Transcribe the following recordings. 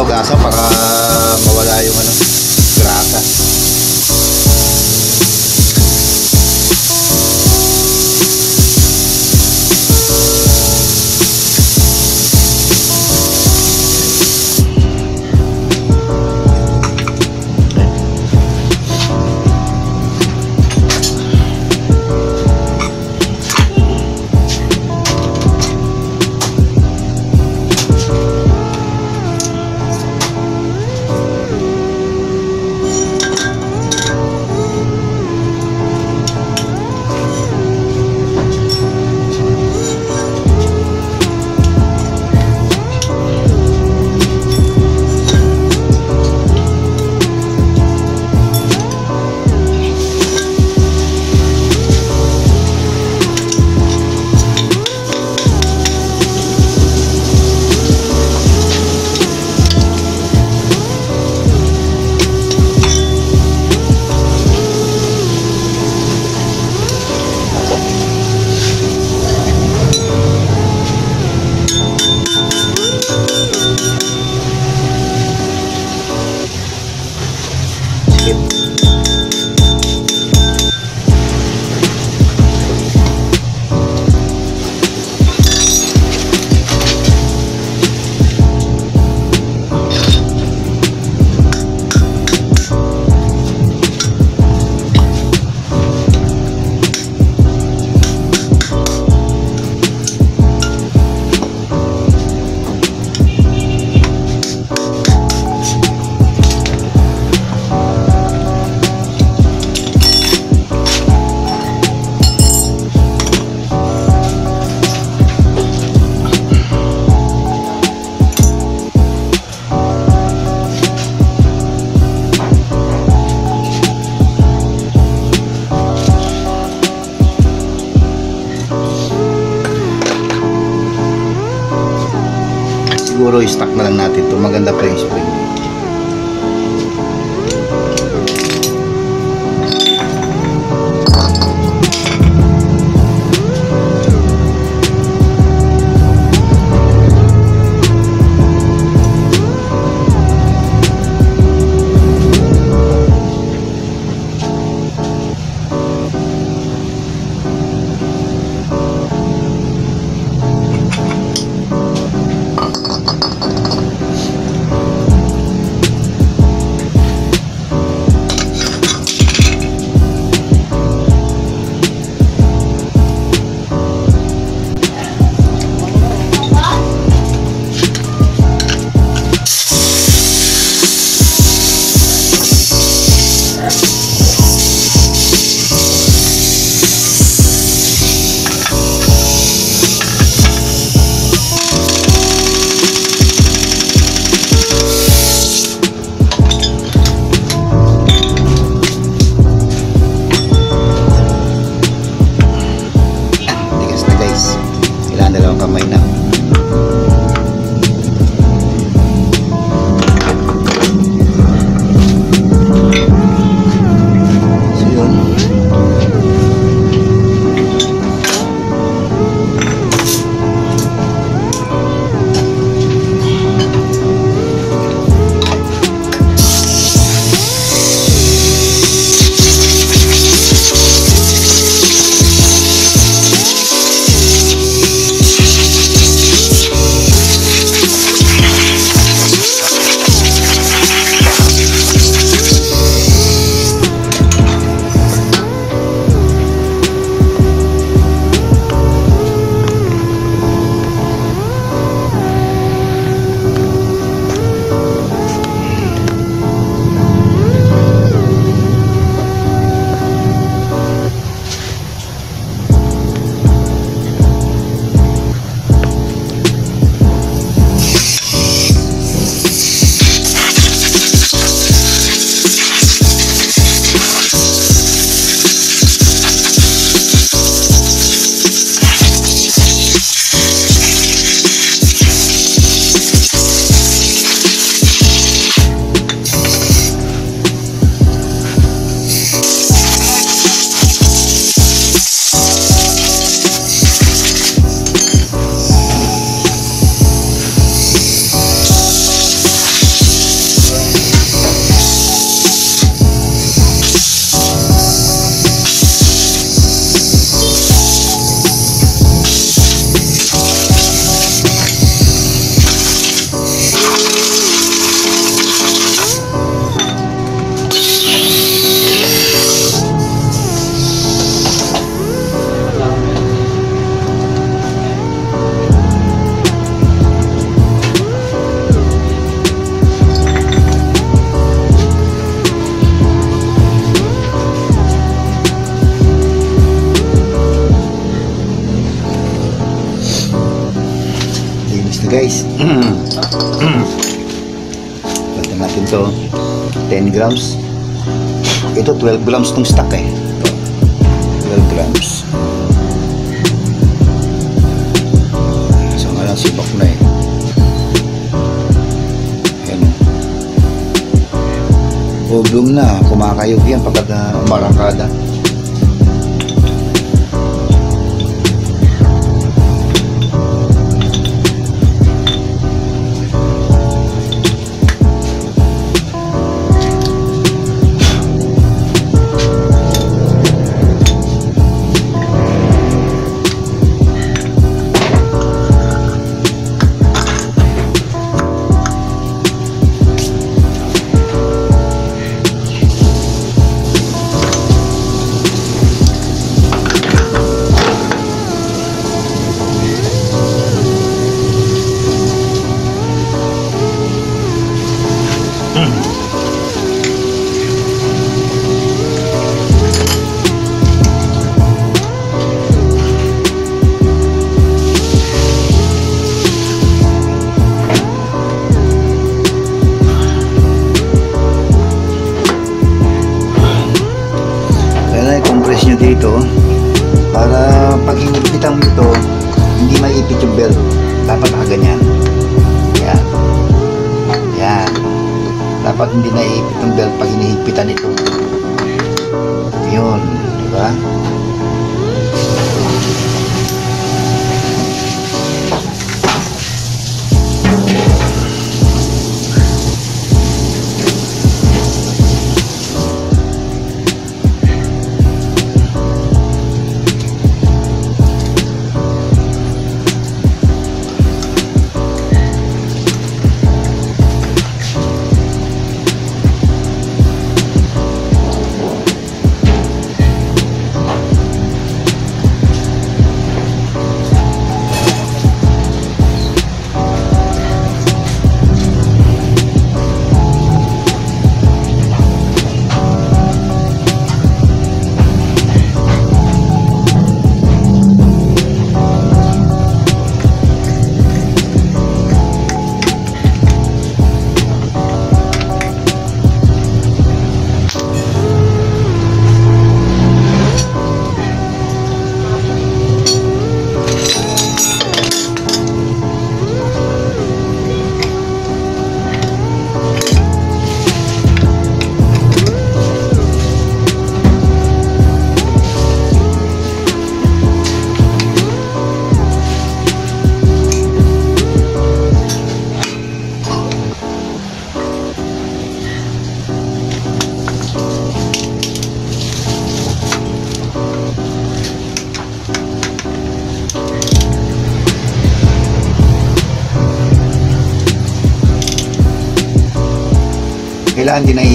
hugasan para mawala yung ano. i-stock na lang natin ito maganda pa yung spring ito 10 grams. Ito 12 grams tong stock eh. 12 grams. So nga lang sibak na eh. Yan oblong na kumakayog yan pagkat na marakada. yun di ba? anti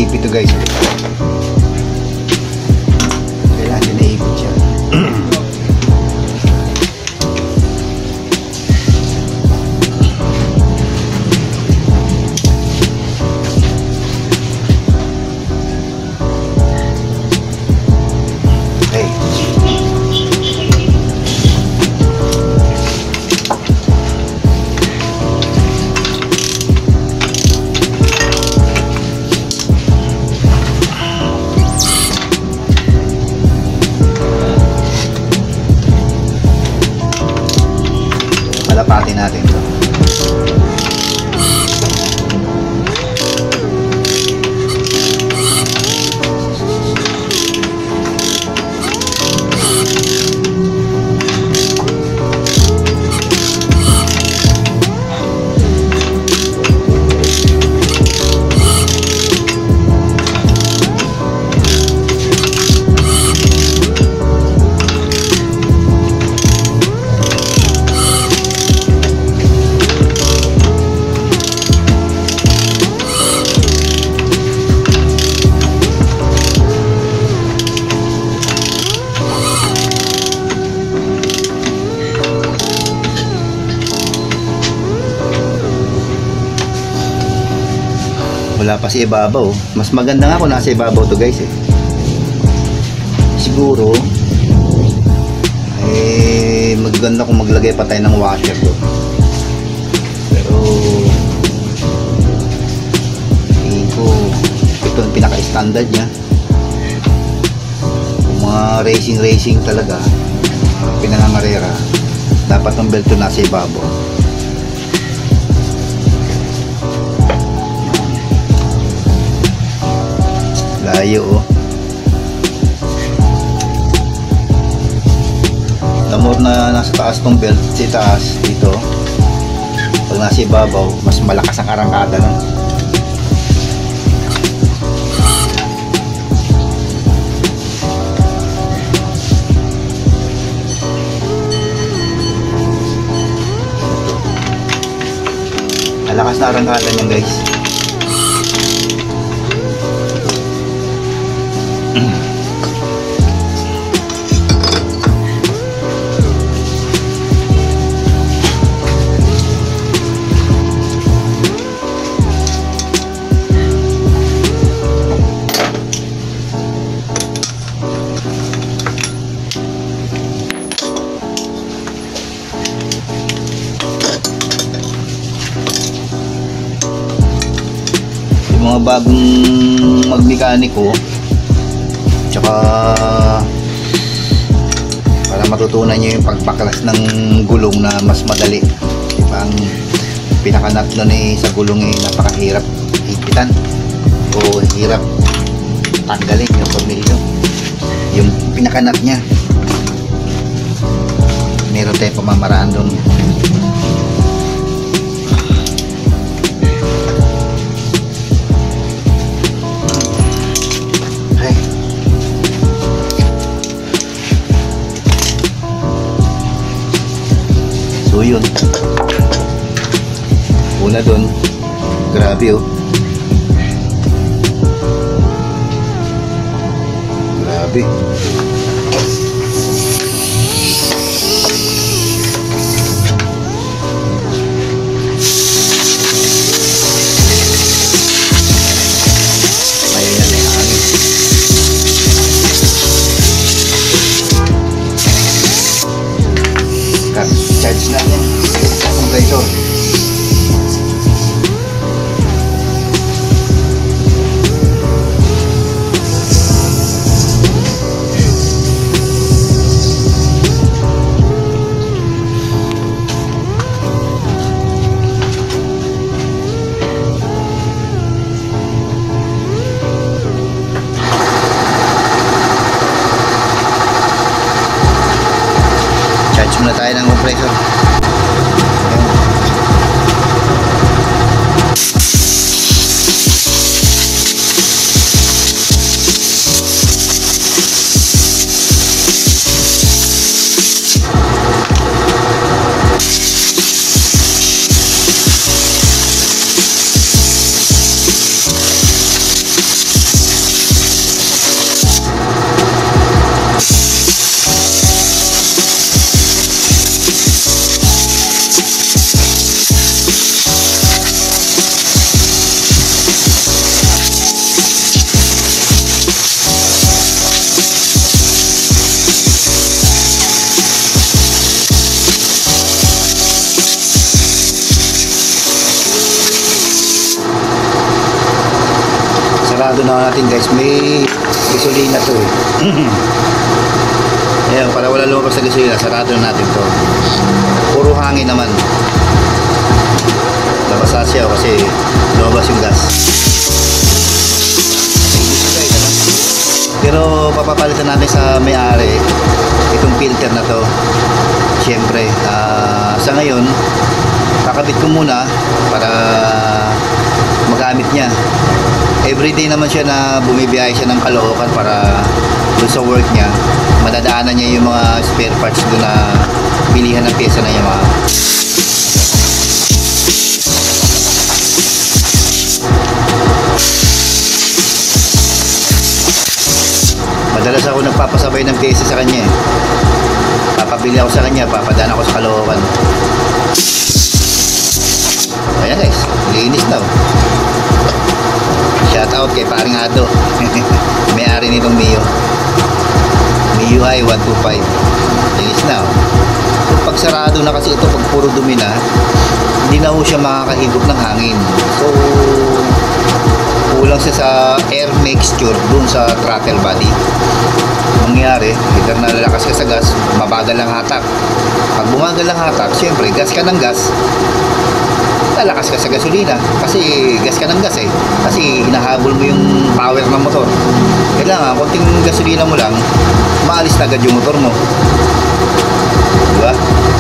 nasa ibabaw. Mas maganda nga kung nasa ibabaw to guys eh. siguro eh maganda kung maglagay pa tayo ng washer to. Pero tingin ko ito ang pinaka standard nya kung mga racing racing talaga pinangangarera dapat ang belt to nasa ibabaw. Layo oh. More na nasa taas tong belt si taas dito pag nasa ibabaw mas malakas ang arangkada nun. Malakas na arangkada niyan guys mga bagong magmekaniko tsaka para matutunan nyo yung pagbaklas ng gulong na mas madali. Diba? Ang pinakanat nun eh sa gulong eh napakahirap higpitan. O hirap tanggalin yung tornilyo. Yung pinakanat nya meron tayong pamamaraan doon So yun. Una doon. Grabe oh. Grabe. Naman. Nabasa siya kasi lumabas yung gas. Pero papapalitan natin sa may-ari itong filter na to. Siyempre, ah, sa ngayon, kakabit ko muna para magamit niya. Everyday naman siya na bumibiyahe siya ng Caloocan para doon sa work niya. Madadaanan niya yung mga spare parts doon na bilihan ng pyesa na Yamaha. Madalas ako nagpapasabay ng pyesa sa kanya eh. Papabili ako sa kanya, papadaan ako sa Caloocan. Ayan guys, linis oh. Shout out kay paring Ado. May-ari nitong Mio. MIUI 125. Linis na oh. pag sarado na kasi ito, pag puro dumi na, hindi na ho siya makakahigop ng hangin. So, kulang siya sa air mixture dun sa throttle body. Mangyayari, either na lalakas ka sa gas, mabagal ang hatak. Pag bumagal ang hatak, syempre, gas ka ng gas, lalakas ka sa gasolina kasi gas ka ng gas eh. Kasi hinahabol mo yung power ng motor. Kailangan konting gasolina mo lang maalis na agad yung motor mo. Di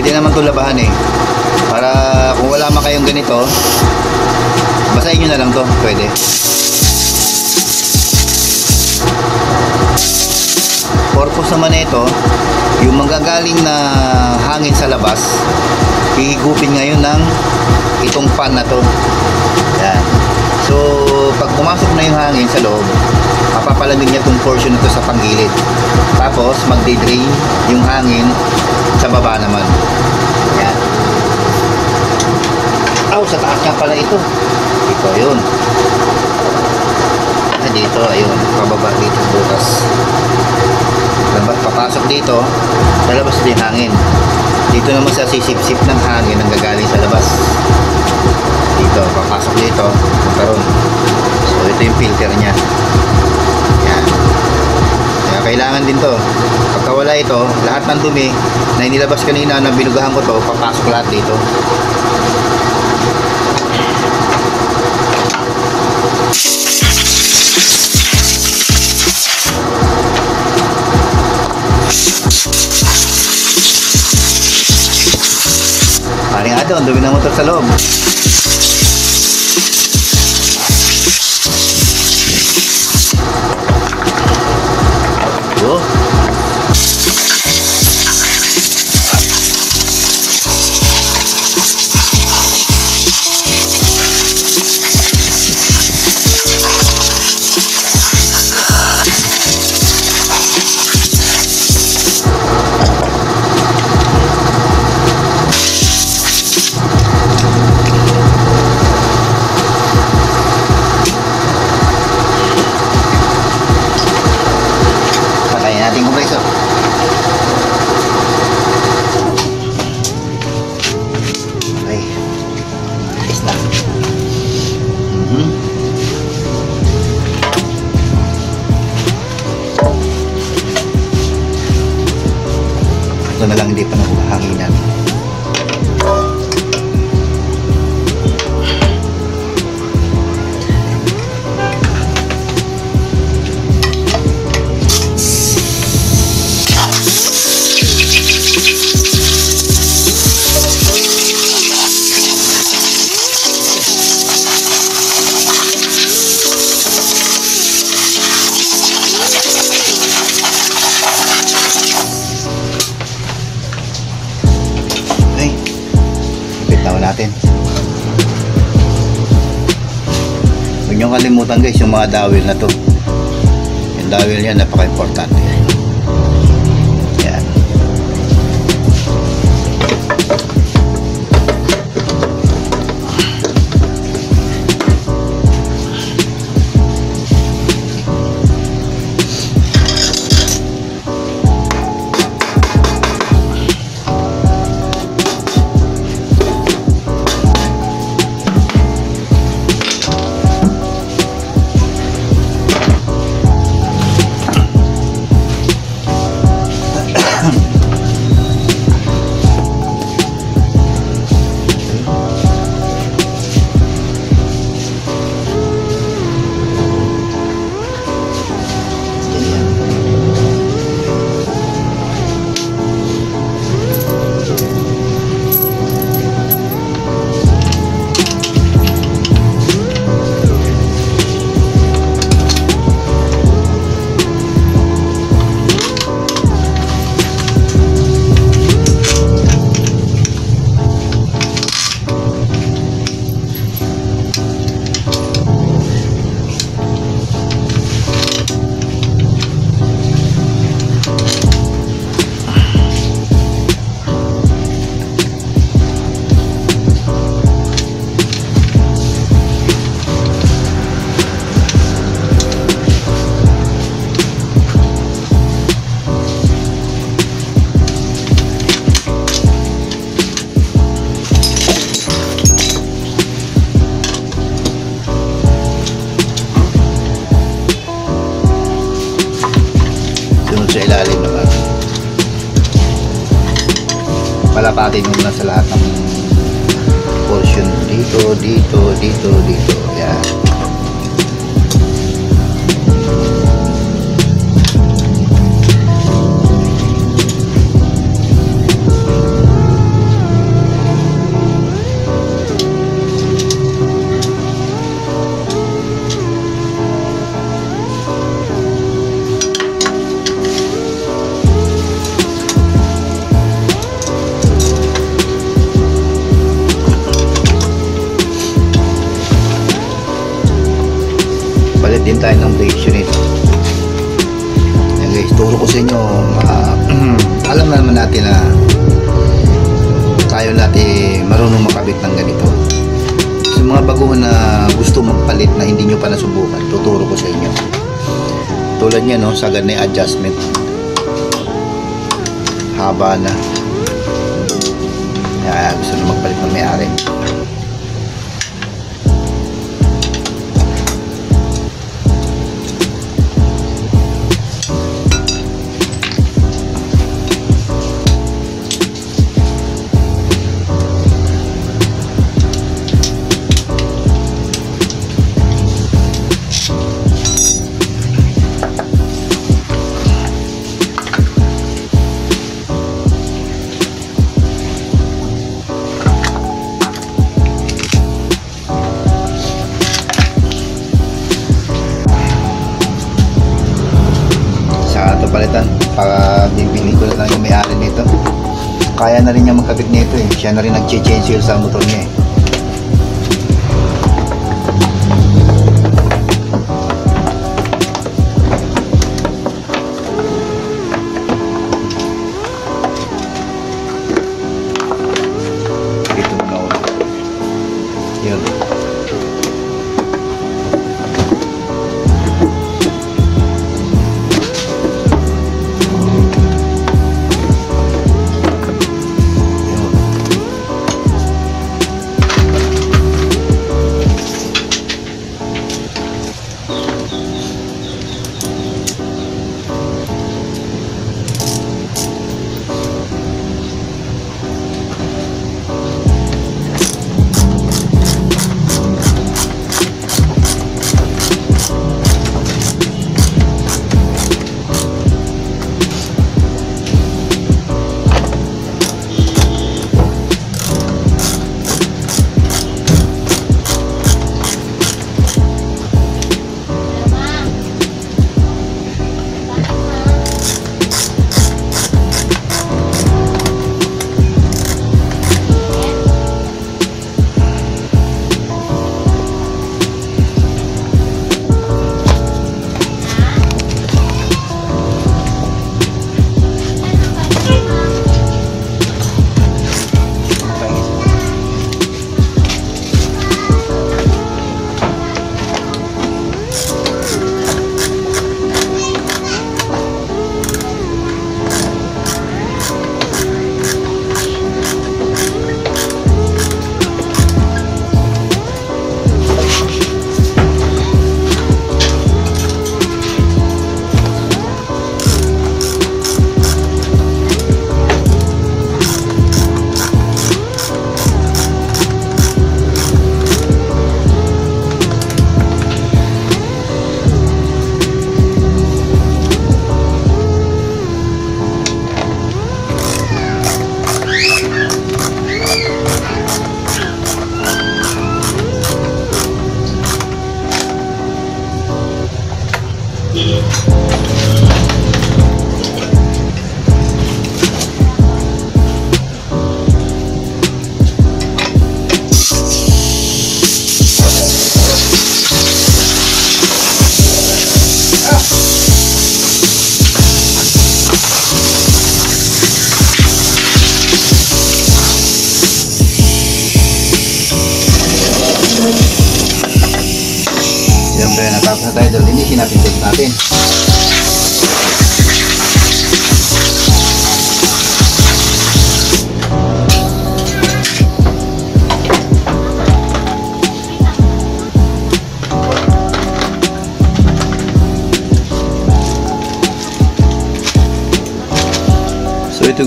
pwede naman ito labahan eh. Para kung wala man kayong ganito, basahin nyo na lang to, pwede. Purpose naman nito, yung manggagaling na hangin sa labas, hihigupin ngayon ng itong fan na to. Yan. So, pag pumasok na yung hangin sa loob, mapapalamig niya itong portion na to sa panggilid. Tapos, magdi-drain yung hangin sa baba naman. Yan. Aw, sa taas nga pala ito. Ito, yun. Ah, dito, ayun. Pababa dito, butas. Labas, papasok dito, sa labas din hangin. Dito naman sa sisip-sip ng hangin ang gagaling sa labas. Dito, papasok dito, magkaroon. So, ito yung filter niya. Yan. Kailangan din to. Pagka wala ito, lahat ng dumi na inilabas kanina na binugahan ko to, papasok lahat dito. Paring ato, ang dumi ng motor sa loob. pati mo na sa lahat ng portion dito, dito, dito, dito. no, sa gani adjustment. Haba na. Kaya gusto na magpalit ng may-ari. siya na rin nag-change oil sa motor niya eh.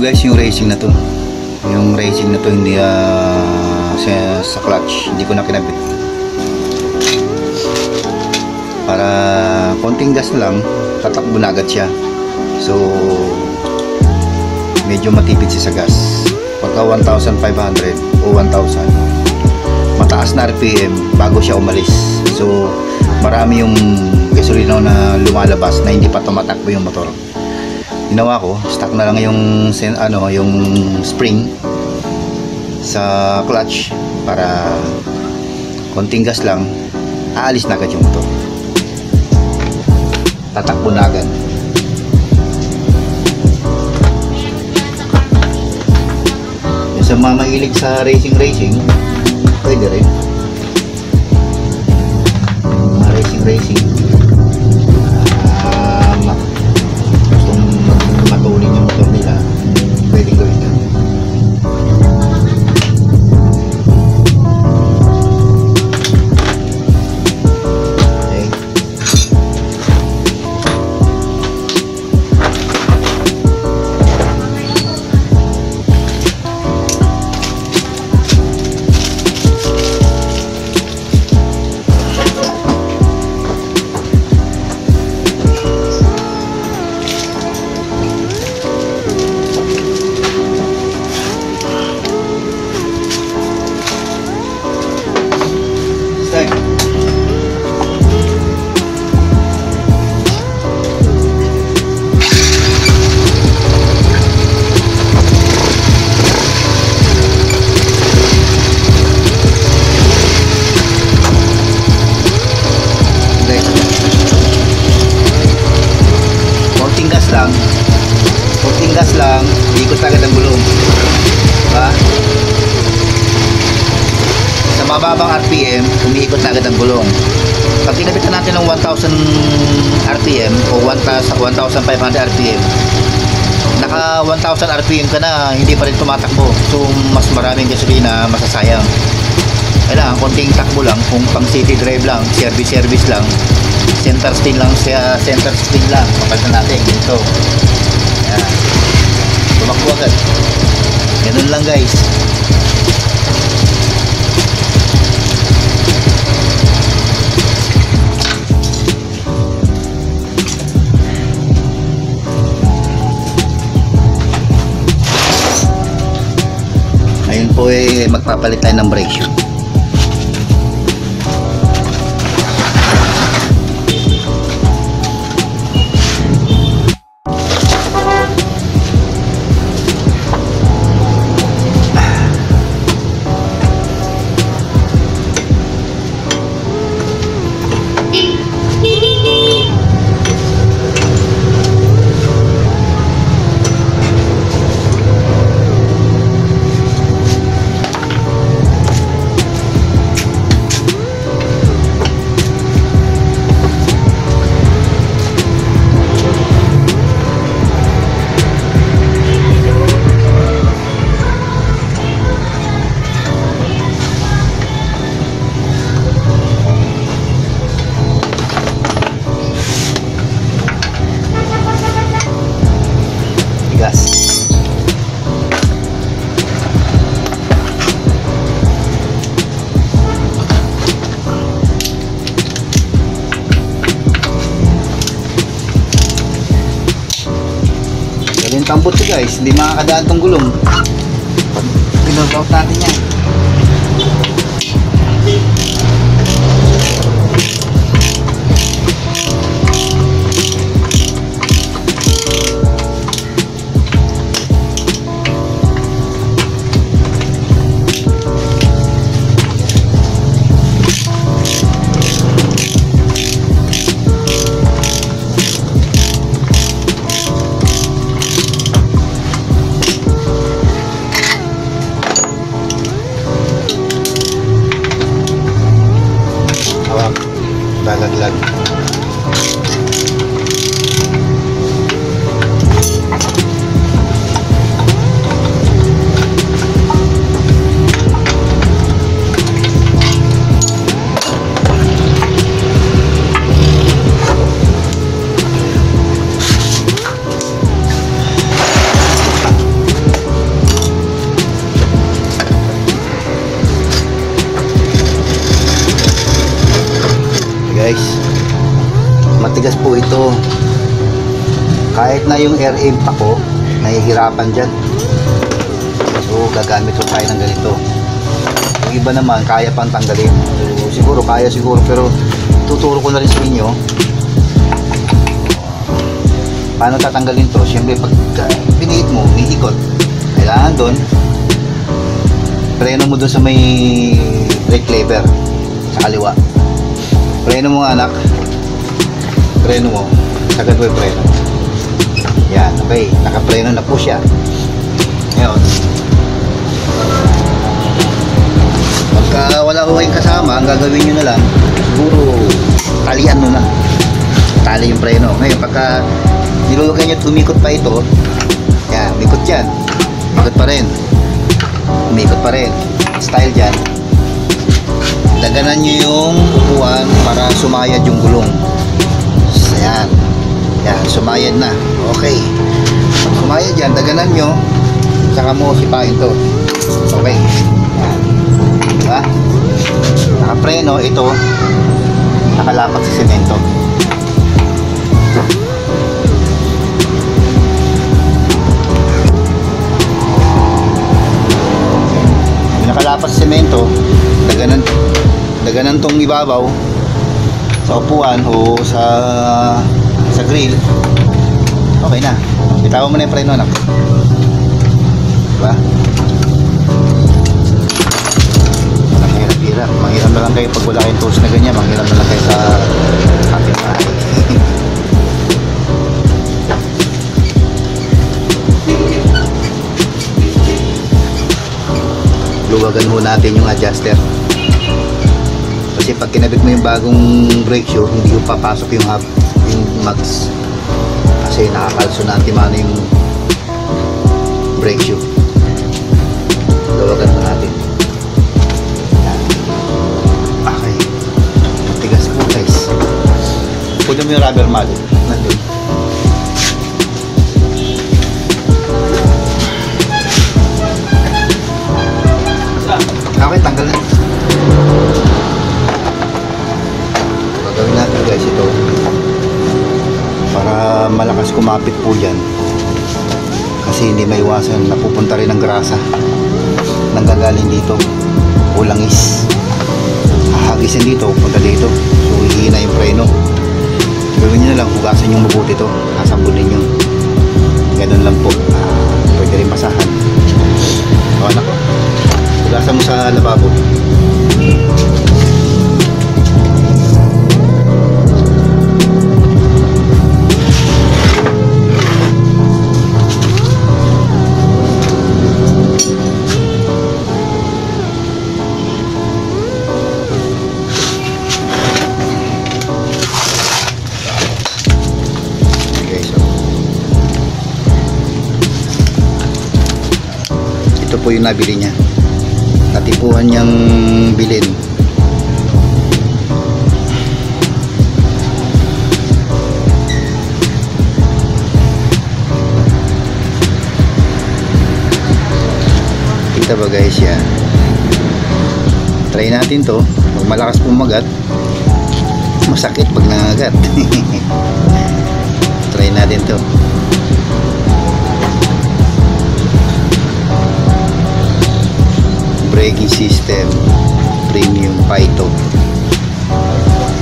Guys yung racing na to. Yung racing na to hindi ah, sa, sa clutch. Hindi ko na kinabit. Para konting gas lang tatakbo na agad siya. So medyo matipid siya sa gas. Pagka 1,500 o 1,000 mataas na RPM bago siya umalis. So marami yung gasolina na lumalabas na hindi pa tumatakbo yung motor ginawa ko stock na lang yung ano yung spring sa clutch para konting gas lang aalis na agad yung motor. Tatakbo na agad. Yung sa mga mahilig sa racing racing pwede rin maraming gasolina masasayang. Kailangan konting takbo lang, kung pang city drive lang, service-service lang, center spin lang siya, center spin lang, papalitan natin, dito. Yan. Tumakbo agad. Ganun lang guys. Po eh, magpapalit tayo ng brake shoe. Air impact ko nahihirapan dyan. So gagamit ko tayo ng ganito. Yung iba naman kaya pang tanggalin. So, siguro kaya siguro pero tuturo ko na rin sa inyo. Paano tatanggalin to? Syempre pag uh, piniit mo iikot kailangan doon preno mo doon sa may brake lever sa kaliwa. Preno mo anak. Preno mo. Sagad mo yung preno yan okay. Nakapreno na po siya ngayon. Pagka wala ko kayong kasama ang gagawin nyo na lang siguro talian mo na. Tali yung preno. Ngayon pagka nilulugay nyo at umikot pa ito yan umikot yan. Umikot pa rin. Umikot pa rin. Style dyan. Daganan nyo yung upuan para sumayad yung gulong. Yan yan sumayad na. Okay. Pag sumayad yan daganan nyo. Saka mo sipain to. Okay. Yan diba? Nakapreno ito. Nakalapat sa semento Yung nakalapat sa semento, daganan daganan tong ibabaw sa upuan o sa sa grill. Okay na. Bitawan mo na yung preno anak. Diba? Walang hirap-hirap. Manghiram na lang kayo pag wala kayong tools na ganyan. Manghiram na lang kayo sa ating bahay. luwagan ho natin yung adjuster kasi pag kinabit mo yung bagong brake shoe hindi yung papasok yung hub mags kasi nakakalso na antimano yung brake shoe luwagan mo natin. Yan. okay. Matigas po guys. Kunin mo yung rubber mallet nandun. Okay, tanggal na. Gagawin natin guys ito. Para malakas kumapit po yan. Kasi hindi maiwasan napupunta rin ang grasa. Nanggagaling dito. Ulangis. Hahagisin dito, punta dito. So, hihina yung preno. Gawin nyo na lang, hugasan yung mabuti to. Nasambunin nyo. Ganun lang po. Ah, pwede rin masahan. O anak. Hugasan mo sa lababo. Yung nabili niya. Natipuhan niyang bilin kita ba guys yan? Try natin to. Pag malakas pumagat masakit pag nangagat. Try natin to braking system premium Python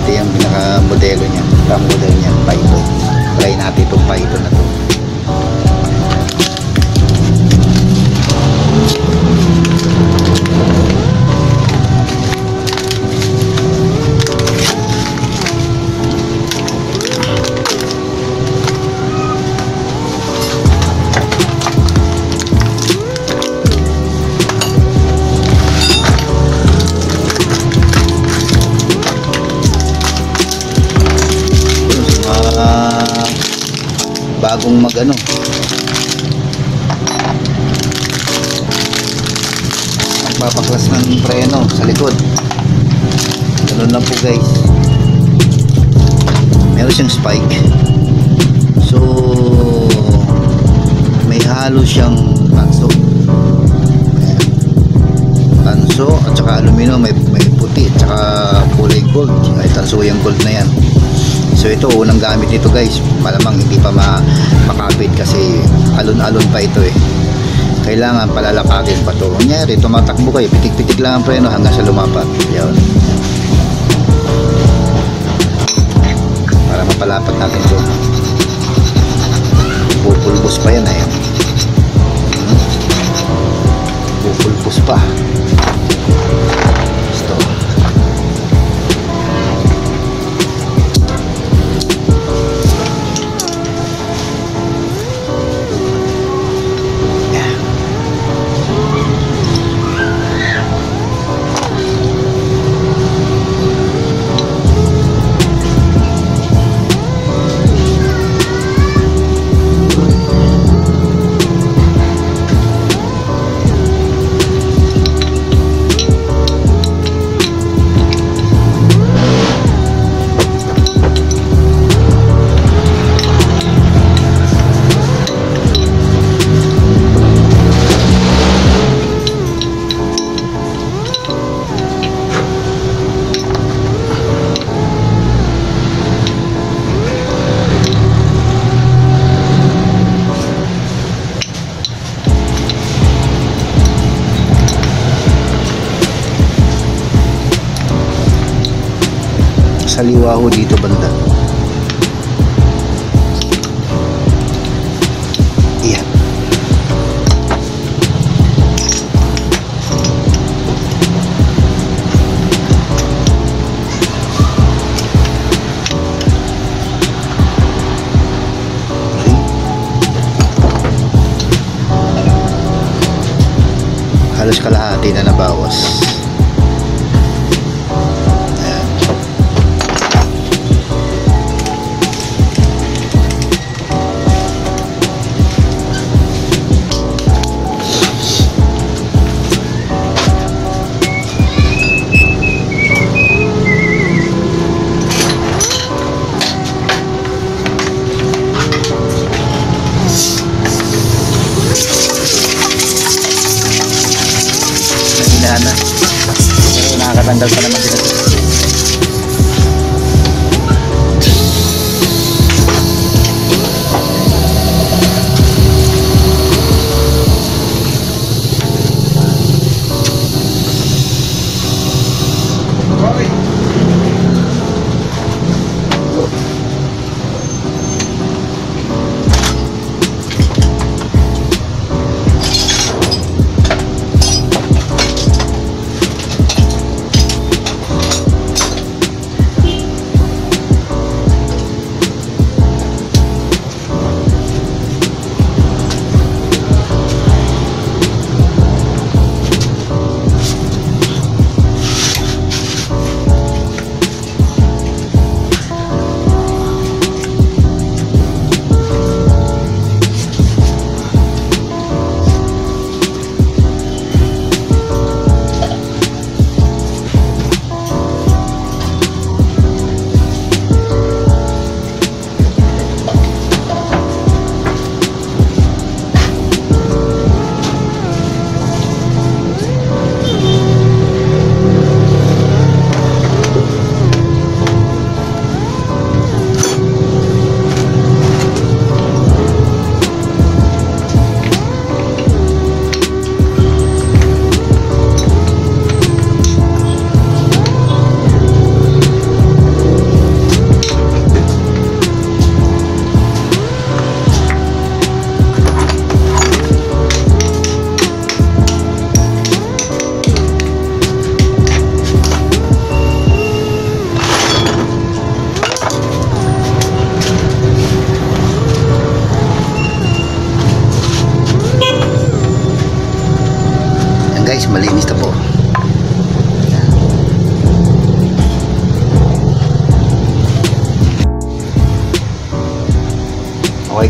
ito yung pinaka modelo niya ang model niya Python try natin itong Python na to bagong magano magpapaklas ng preno sa likod. Ganun lang po guys. Meron siyang spike. So may halo siyang tanso Ayan. tanso at saka aluminum. May, may put puti at saka kulay gold. Ay tansuyang gold na yan so ito unang gamit nito guys. Malamang hindi pa ma makapit kasi alon-alon pa ito eh. Kailangan palalapagin pa to. Kunyari tumatakbo kayo pitik-pitik lang ang preno hanggang sa lumapat. Yun. Para mapalapat natin to. Pupulbos pa yan eh. Pupulbos pa liwa ho dito banda Iyan. halos kalahati na nabawas Pero nakakatandal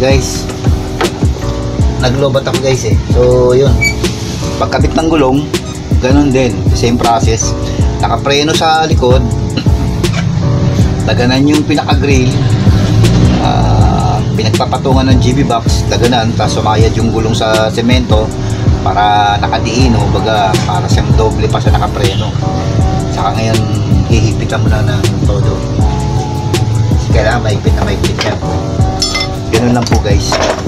guys. Naglobat ako guys eh. So yun. Pagkabit ng gulong, ganun din. Same process. Nakapreno sa likod. Taganan yung pinaka-grill. Ah, pinagpapatungan ng GB box, taganan, tapos sumayad yung gulong sa semento para nakadiin o baga para siyang doble pa sa nakapreno. Sa Saka ngayon, hihipitan mo na ng todo. Kailangan maigpit na maigpit yan. Ganun lang po guys.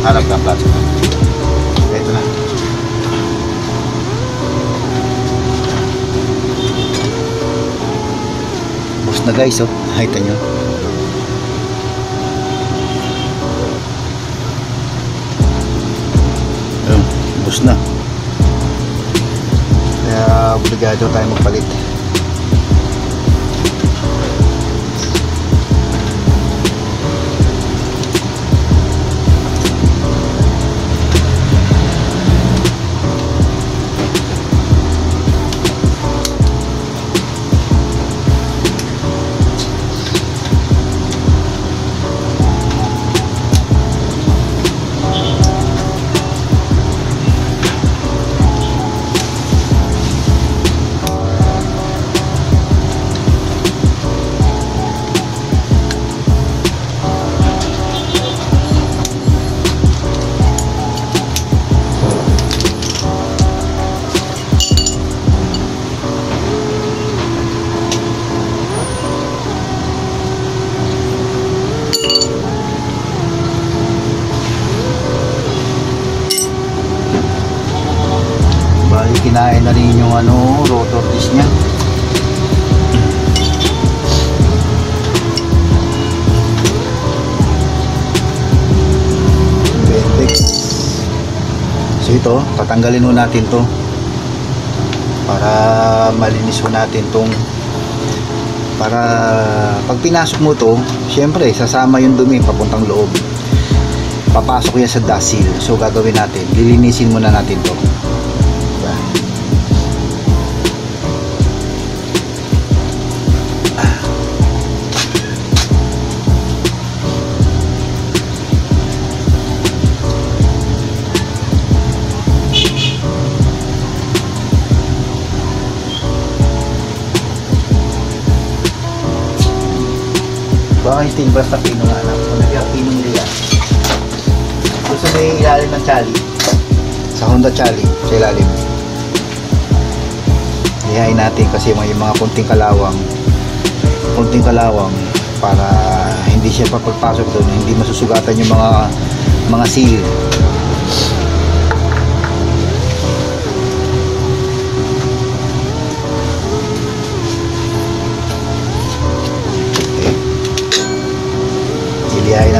Harap ka, plus. Ito na. Bus na guys, oh. Nakita nyo. Ayun, bus na. Kaya obligado tayo magpalit. Tatanggalin ho natin to para malinis ho natin tong para pag pinasok mo to, syempre sasama yung dumi papuntang loob. Papasok yan sa seal. So gagawin natin, lilinisin muna natin to. Baka yung timbras na pino nga lang. Kung nagyang pinong nila. Gusto may ilalim ng chali. Sa Honda Chali. Sa ilalim. Ihain natin kasi may mga kunting kalawang. Kunting kalawang para hindi siya papagpasok doon. Hindi masusugatan yung mga mga seal.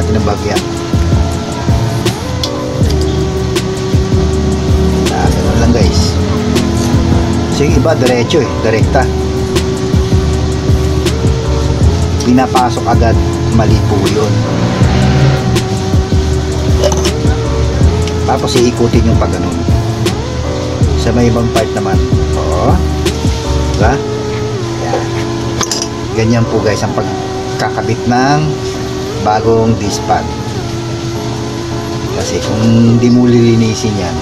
Natin ng bagya. Ah, ganun lang guys. So yung iba diretso eh, direkta. Pinapasok agad, mali po yun. Tapos iikutin yung pag. Sa may ibang part naman. Oo. Diba? Yan. Ganyan po guys ang pagkakabit ng bagong disc pad. Kasi kung hindi mo lilinisin yan,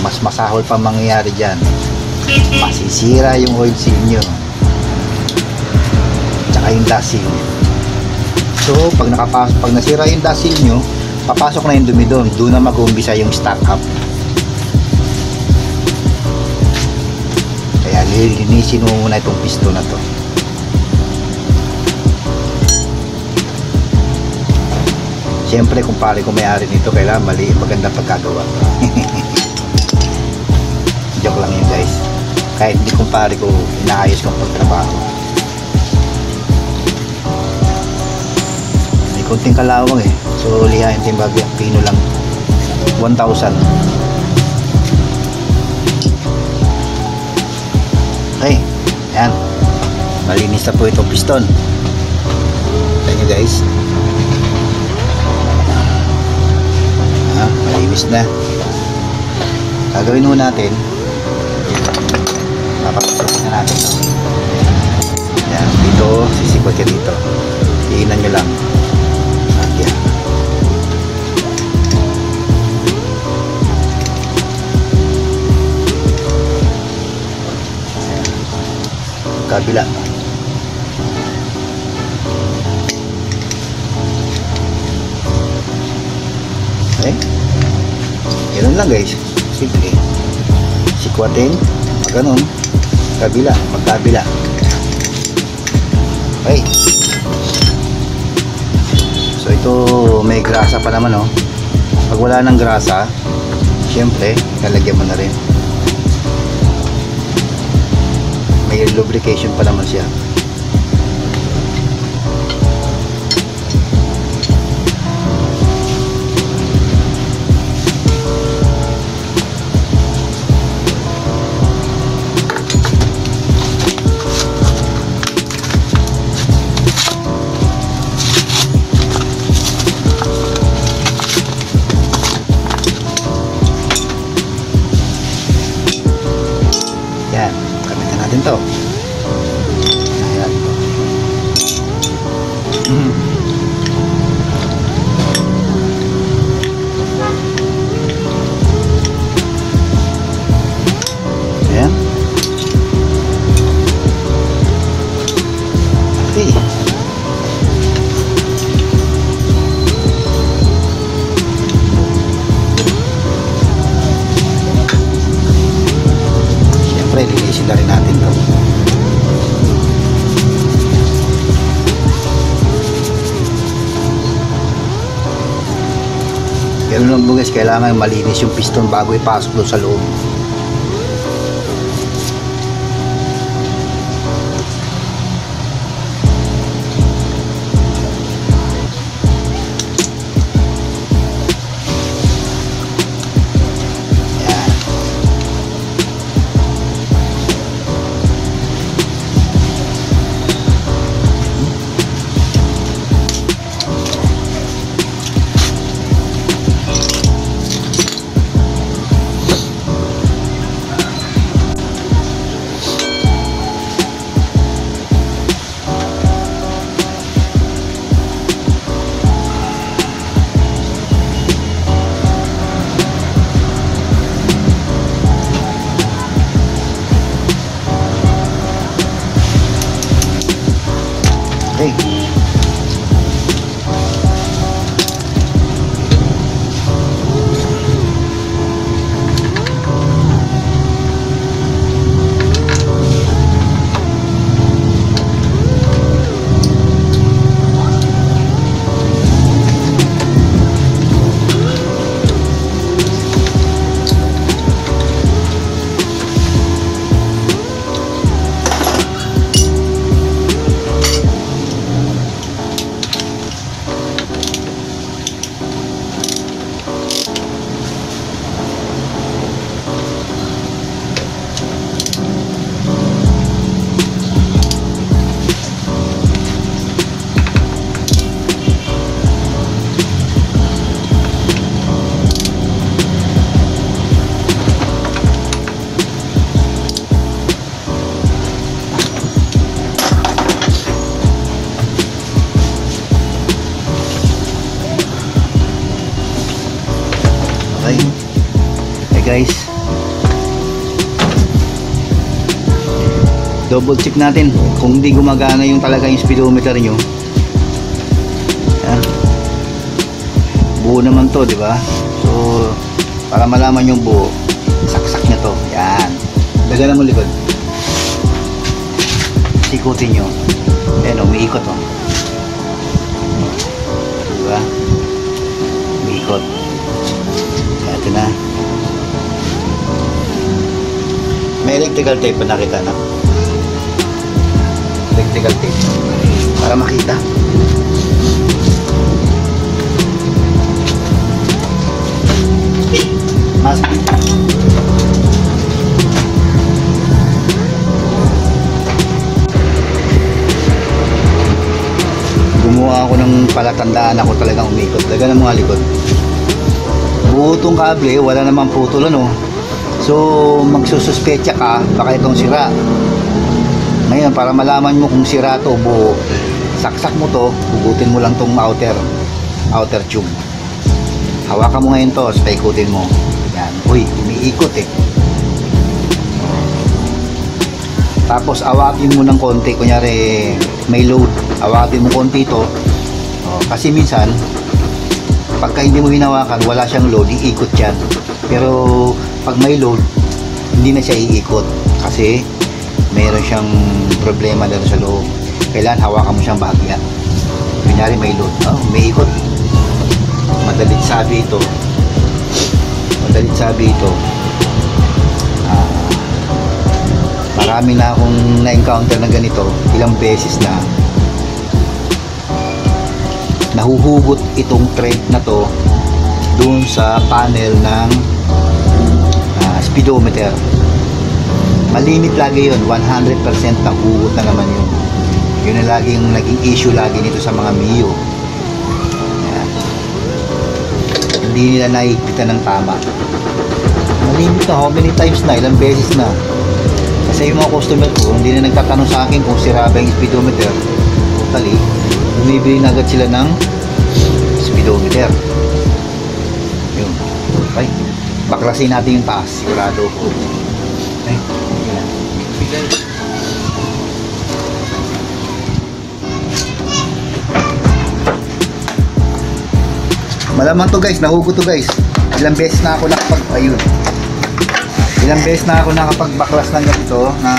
mas masahol pa mangyayari dyan. Masisira yung oil seal nyo. Tsaka yung seal. So, pag nakapasok, pag nasira yung seal nyo, papasok na yung dumi doon. Doon na mag-uumpisa yung stock up. Kaya lilinisin mo muna itong piston na to. Siyempre, kung pare ko may-ari nito, kailangan mali, maganda pagkagawa. Joke lang yun guys. Kahit hindi kung pare ko, inaayos kong pagtrabaho. May konting kalawang eh. So, lihain bagyo. Pino lang. 1,000. Okay. Yan. Malinis na po itong piston. Tignan nyo guys. Malinis na. Gagawin ho natin. Papapasukin na natin ito. Yan. Dito, sisikot ka dito. Iinan nyo lang. Yan. kabila okay ganun lang guys. Simple. Sikwatin maganon kabila magkabila. Okay. So ito may grasa pa naman oh. Pag wala ng grasa syempre lalagyan mo na rin. May lubrication pa naman siya abrazo. Kailangan malinis yung piston bago ipasok doon sa loob. Double check natin kung hindi gumagana yung talaga yung speedometer nyo. Yan. Buo naman to, di ba? So, para malaman yung buo, saksak nyo to. Yan. Dagalan mo likod. Sikutin nyo. Ayan o, umiikot o. Di ba? Umiikot. Ito na. May electrical tape pa nakita na. Electrical tape. Para makita. Mas. Gumawa ako ng palatandaan ako talagang umikot. Talaga ng mga likod. Buo tong kable, wala namang putol ano. So, magsususpecha ka, baka itong sira. Ngayon, para malaman mo kung sira to buo, saksak mo to, hugutin mo lang tong outer, outer tube. Hawakan mo ngayon to, tapos paikutin mo. Yan. Uy, umiikot eh. Tapos awatin mo ng konti, kunyari may load, awatin mo konti ito. Kasi minsan, pagka hindi mo hinawakan, wala siyang load, iikot yan. Pero pag may load, hindi na siya iikot kasi mayroon siyang problema doon sa loob. Kailangan hawakan mo siyang bahagya. Kunyari may load, oh, may ikot. Madalit sabi ito. Madalit sabi ito. Ah, marami na akong na-encounter na ganito ilang beses na nahuhugot itong thread na to doon sa panel ng ah, speedometer malimit lagi yun 100% nahugot na naman yun yun na lagi yung naging issue lagi nito sa mga Mio Yan. hindi nila naigpitan ng tama malimit na how many times na ilang beses na kasi yung mga customer ko, hindi na nagtatanong sa akin kung sira ba yung speedometer. Totally, bumibili na agad sila ng speedometer. Yun. Okay. Baklasin natin yung taas. Sigurado ko. Malamang to guys, nahugot to guys. Ilang beses na ako nakapag ayun. Ilang beses na ako nakapagbaklas ng ganito na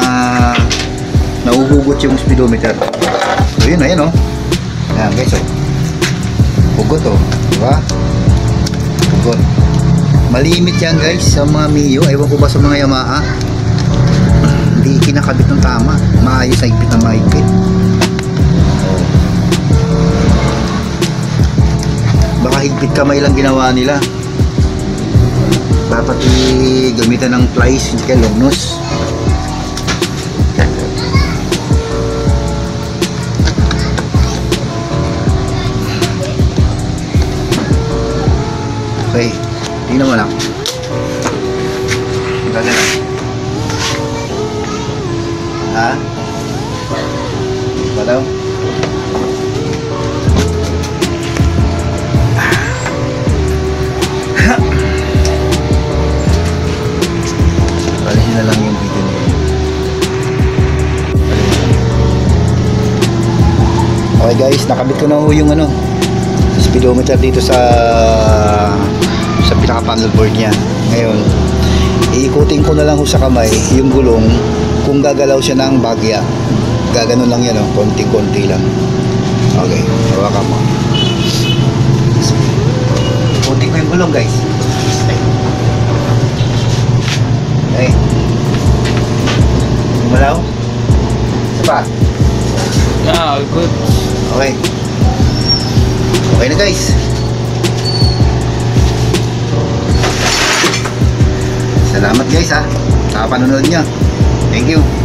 nahuhugot yung speedometer. So yun, ayan oh. Ayan guys oh. Hugot oh. Diba? Hugot. Malimit yan guys sa mga Mio. Ewan ko ba sa mga Yamaha. Hindi kinakabit ng tama. Maayos sa higpit na mahigpit. Baka higpit kamay lang ginawa nila. Dapat i-gamitan ng plies hindi kaya okay tingnan mo lang. Ganda na ha? Ba daw Okay guys, nakabit ko na ho yung ano, speedometer dito sa sa pinaka panel board niya. Ngayon, iikutin ko na lang ho sa kamay yung gulong kung gagalaw siya ng bagya. Gaganon lang yan, oh, konting-konti lang. Okay, hawakan mo. Ikutin ko yung gulong guys. Okay. Gumalaw? Isa pa? Ah, good. Okay. Okay na guys. Salamat guys ha. Sa panonood nyo. Thank you.